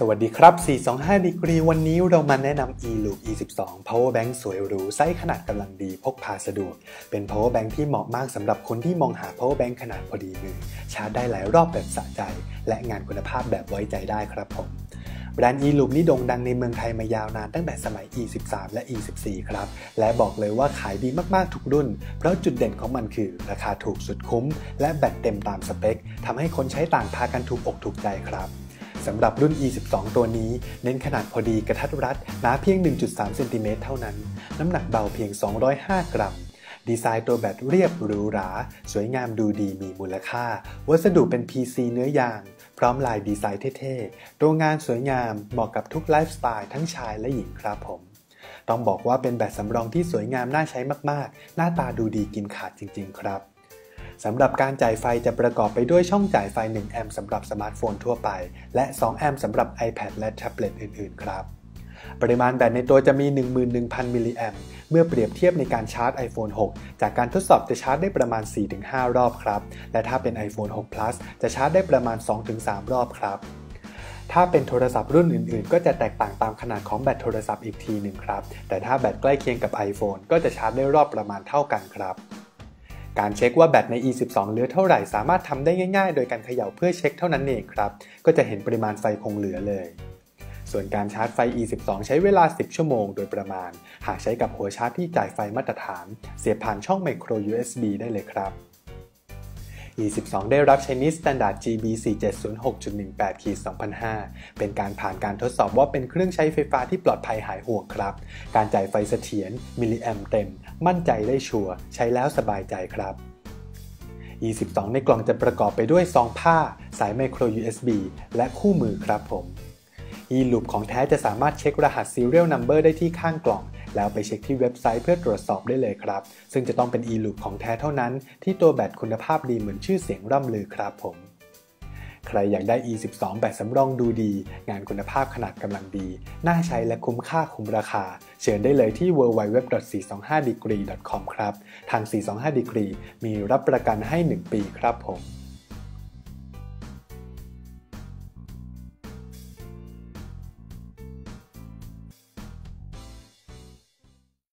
สวัสดีครับ 425ดีกรีวันนี้เรามาแนะนำ eLoop E12 Power Bank สวยหรูไซส์ขนาดกำลังดีพกพาสะดวก เป็น Power Bank ที่เหมาะมากสำหรับคนที่มองหา Power Bank ขนาดพอดีมือ ชาร์จได้หลายรอบแบบสะใจ และงานคุณภาพแบบไว้ใจได้ครับผมแบรนด์ eLoop นี่โด่งดังในเมืองไทยมายาวนานตั้งแต่สมัย E13 และ E14 ครับ และบอกเลยว่าขายดีมากๆทุกรุ่น เพราะจุดเด่นของมันคือราคาถูกสุดคุ้ม และแบตเต็มตามสเปคทำให้คนใช้ต่างพากันถูกอกถูกใจครับ สำหรับรุ่น E12 ตัวนี้ เน้นขนาดพอดีกระทัดรัดหนาเพียง 1.3 เซนติเมตรเท่านั้น น้ำหนักเบาเพียง 205 กรัม ดีไซน์ตัวแบตเรียบหรูหรา สวยงามดูดีมีมูลค่า วัสดุเป็น PC เนื้อยาง พร้อมลายดีไซน์เท่ๆ ตัวงานสวยงามเหมาะกับทุกไลฟ์สไตล์ทั้งชายและหญิงครับผมต้องบอกว่าเป็นแบตสำรองที่สวยงามน่าใช้มากๆ หน้าตาดูดีกินขาดจริง ๆ ครับ สำหรับการจ่ายไฟจะประกอบไปด้วยช่องจ่ายไฟ 1 แอมป์สำหรับสมาร์ทโฟนทั่วไป และ 2 แอมป์สำหรับ iPad และแท็บเล็ตอื่น ๆ ครับ ปริมาณแบตในตัวจะมี 11,000 มิลลิแอมป์เมื่อเปรียบเทียบในการชาร์จ iPhone 6 จากการทดสอบจะชาร์จได้ประมาณ 4-5 รอบครับ และถ้าเป็น iPhone 6 Plus จะชาร์จได้ประมาณ 2-3 รอบครับถ้าเป็นโทรศัพท์รุ่นอื่นๆ ก็จะแตกต่างตามขนาดของแบตโทรศัพท์อีกทีหนึ่งครับ แต่ถ้าแบตใกล้เคียงกับ iPhone ก็จะชาร์จได้รอบประมาณเท่ากันครับ การเช็คว่าแบตใน E12 เหลือเท่าไหร่สามารถทำได้ง่ายๆ โดยการเขย่าเพื่อเช็คเท่านั้นเองครับ ก็จะเห็นปริมาณไฟคงเหลือเลย ส่วนการชาร์จไฟ E12 ใช้เวลา 10 ชั่วโมงโดยประมาณ หากใช้กับหัวชาร์จที่จ่ายไฟมาตรฐาน เสียบผ่านช่องไมโคร USB ได้เลยครับ E12 ได้รับช้นิส Standard GB 4706.18-2005 เป็นการผ่านการทดสอบว่าเป็นเครื่องใช้ไฟฟ้าที่ปลอดภัยหายห่วงครับ การจ่ายไฟเสถียรมิลลิแอมเต็ม มั่นใจได้ชัวร์ใช้แล้วสบายใจครับ E12 ในกล่องจะประกอบไปด้วยซองผ้า สาย micro USB และคู่มือครับผม e-loop ของแท้จะสามารถเช็ครหัส serial number ได้ที่ข้างกล่อง แล้วไปเช็คที่เว็บไซต์เพื่อตรวจสอบได้เลยครับ ซึ่งจะต้องเป็น Eloop ของแท้เท่านั้น ที่ตัวแบตคุณภาพดีเหมือนชื่อเสียงร่ำลือครับผมใครอยากได้ E12 แบตสำรองดูดี งานคุณภาพขนาดกำลังดี น่าใช้และคุ้มค่าคุ้มราคา เชิญได้เลยที่ www.425degree.com ครับ ทาง 425 degree มีรับประกันให้ 1 ปีครับผม